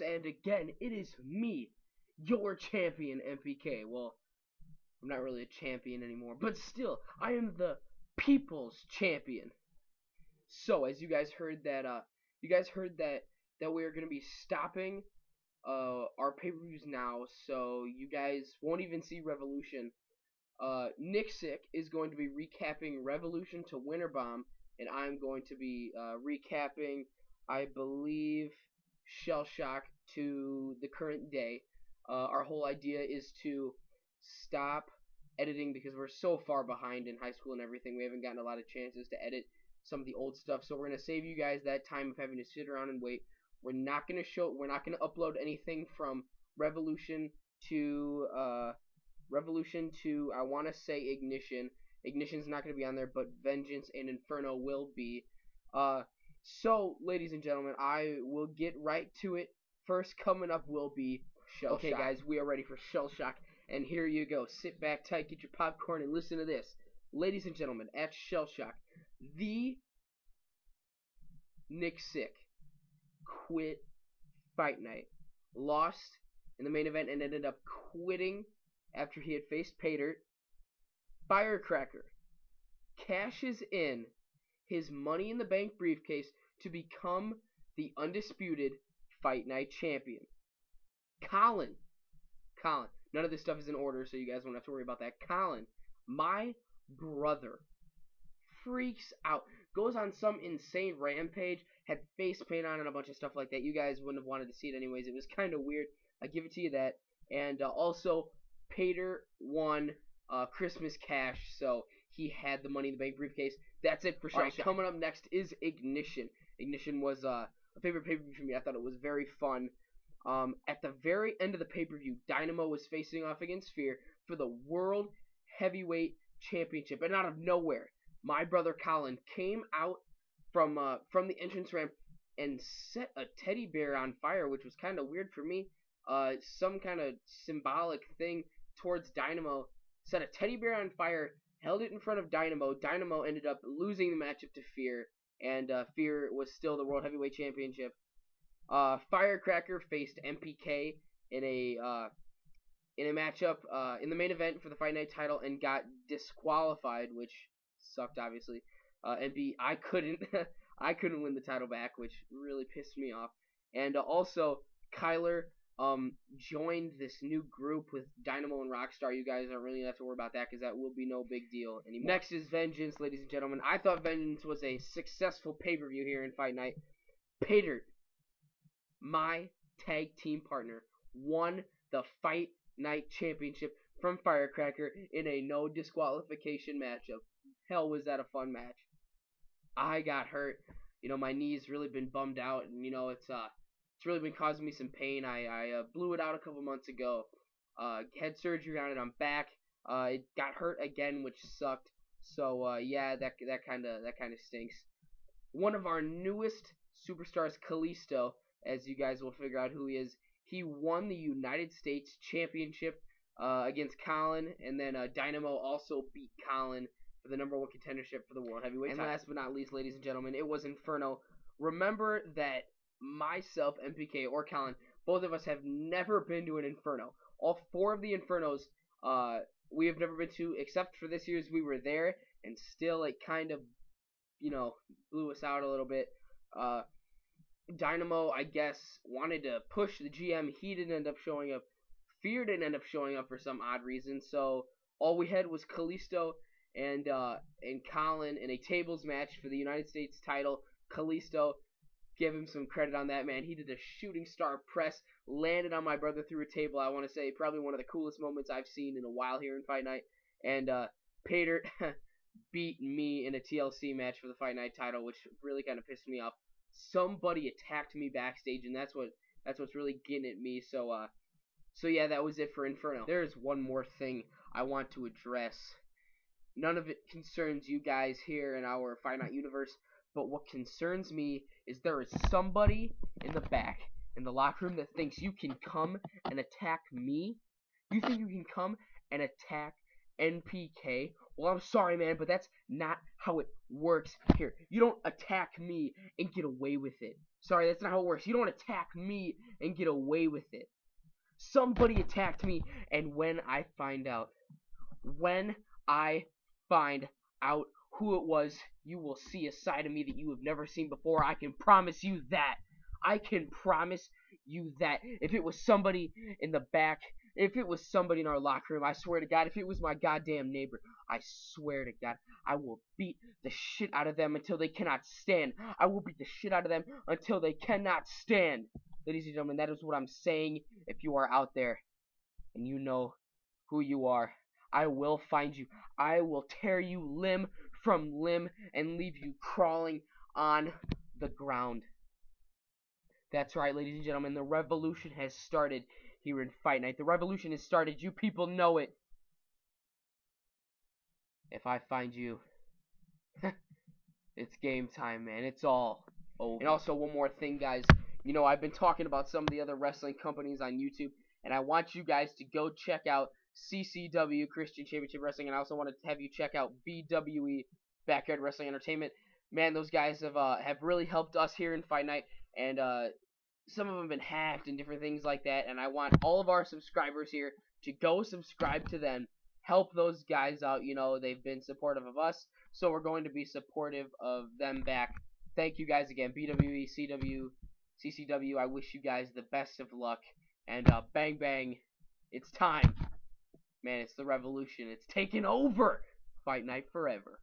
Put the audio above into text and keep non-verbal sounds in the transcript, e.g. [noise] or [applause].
And again, it is me, your champion, MPK. Well, I'm not really a champion anymore, but still, I am the people's champion. So, as you guys heard that, uh, you guys heard that that we are gonna be stopping uh our pay-per-views now, so you guys won't even see Revolution. Uh, Nick Sick is going to be recapping Revolution to Winter Bomb, and I'm going to be uh, recapping, I believe, Shell Shock to the current day. Uh, our whole idea is to stop editing because we're so far behind in high school and everything. We haven't gotten a lot of chances to edit some of the old stuff, so we're gonna save you guys that time of having to sit around and wait. We're not gonna show. We're not gonna upload anything from Revolution to uh, Revolution to I want to say Ignition. Ignition's not gonna be on there, but Vengeance and Inferno will be. Uh, so, ladies and gentlemen, I will get right to it. First coming up will be Shell Shock. Okay, Shock. guys, we are ready for Shell Shock, and here you go. Sit back tight, get your popcorn, and listen to this. Ladies and gentlemen, at Shell Shock, the Nick Sick quit FightNite, lost in the main event, and ended up quitting after he had faced Paydirt. Firecracker cashes in his Money in the Bank briefcase to become the undisputed FightNite champion. Colin, Colin, none of this stuff is in order, so you guys won't have to worry about that. Colin, my brother, freaks out, goes on some insane rampage, had face paint on and a bunch of stuff like that. You guys wouldn't have wanted to see it anyways. It was kind of weird. I give it to you that. And uh, also, Pater won uh, Christmas cash, so he had the Money in the Bank briefcase. That's it for sure. Right, coming up next is Ignition. Ignition was uh, a favorite pay per view for me. I thought it was very fun. Um, at the very end of the pay per view, Dynamo was facing off against Fear for the World Heavyweight Championship, and out of nowhere, my brother Colin came out from uh, from the entrance ramp and set a teddy bear on fire, which was kind of weird for me. Uh, some kind of symbolic thing towards Dynamo. Set a teddy bear on fire, held it in front of Dynamo. Dynamo ended up losing the matchup to Fear, and uh, Fear was still the World Heavyweight Championship. Uh, Firecracker faced MPK in a uh, in a matchup uh, in the main event for the FightNite title and got disqualified, which sucked obviously. Uh, MP I couldn't [laughs] I couldn't win the title back, which really pissed me off. And uh, also Kyler um, joined this new group with Dynamo and Rockstar. You guys aren't really have to worry about that because that will be no big deal anymore. Next is Vengeance, ladies and gentlemen. I thought Vengeance was a successful pay per view here in FightNite. Pater, my tag team partner, won the Fight Night Championship from Firecracker in a no disqualification matchup. Hell, was that a fun match? I got hurt. You know, my knee's really been bummed out, and you know, it's uh, it's really been causing me some pain. I I uh, blew it out a couple months ago. Uh, had surgery on it. I'm back. Uh, it got hurt again, which sucked. So uh, yeah, that that kind of that kind of stinks. One of our newest superstars, Kalisto, as you guys will figure out who he is. He won the United States Championship uh, against Colin, and then uh, Dynamo also beat Colin for the number one contendership for the World Heavyweight and title. last but not least, ladies and gentlemen, it was Inferno. Remember that myself, MPK, or Colin, both of us have never been to an Inferno. All four of the Infernos, uh, we have never been to, except for this year's. We were there, and still it kind of, you know, blew us out a little bit. Uh, Dynamo, I guess, wanted to push the GM. He didn't end up showing up. Fear didn't end up showing up for some odd reason. So all we had was Kalisto and uh, and Colin in a tables match for the United States title. Kalisto give him some credit on that, man. He did a shooting star press, landed on my brother through a table. I want to say probably one of the coolest moments I've seen in a while here in FightNite. And uh, Pater [laughs] beat me in a TLC match for the FightNite title, which really kind of pissed me off. Somebody attacked me backstage, and that's what that's what's really getting at me. So uh, so yeah, that was it for Inferno. There is one more thing I want to address. None of it concerns you guys here in our FightNite universe. But what concerns me is there is somebody in the back in the locker room that thinks you can come and attack me. You think you can come and attack MPK. Well, I'm sorry, man, but that's not how it works here. You don't attack me and get away with it. Sorry, that's not how it works. You don't attack me and get away with it. Somebody attacked me, and when I find out, when I find out who it was, you will see a side of me that you have never seen before. I can promise you that. I can promise you that. If it was somebody in the back, if it was somebody in our locker room, I swear to God, if it was my goddamn neighbor, I swear to God, I will beat the shit out of them until they cannot stand. I will beat the shit out of them until they cannot stand. Ladies and gentlemen, that is what I'm saying. If you are out there and you know who you are, I will find you. I will tear you limb from limb and leave you crawling on the ground. That's right, ladies and gentlemen, the revolution has started here in FightNite. The revolution has started. You people know it. If I find you, [laughs] it's game time, man. It's all over. And also, one more thing, guys. You know, I've been talking about some of the other wrestling companies on YouTube, and I want you guys to go check out CCW Christian Championship Wrestling, and I also want to have you check out BWE Backyard Wrestling Entertainment. Man, those guys have uh, have really helped us here in FightNite, and uh, some of them have been hacked and different things like that. And I want all of our subscribers here to go subscribe to them, help those guys out. You know, they've been supportive of us, so we're going to be supportive of them back. Thank you guys again, BWE, CW, CCW. I wish you guys the best of luck, and uh, bang bang, it's time. Man, it's the revolution. It's taken over. FightNite forever.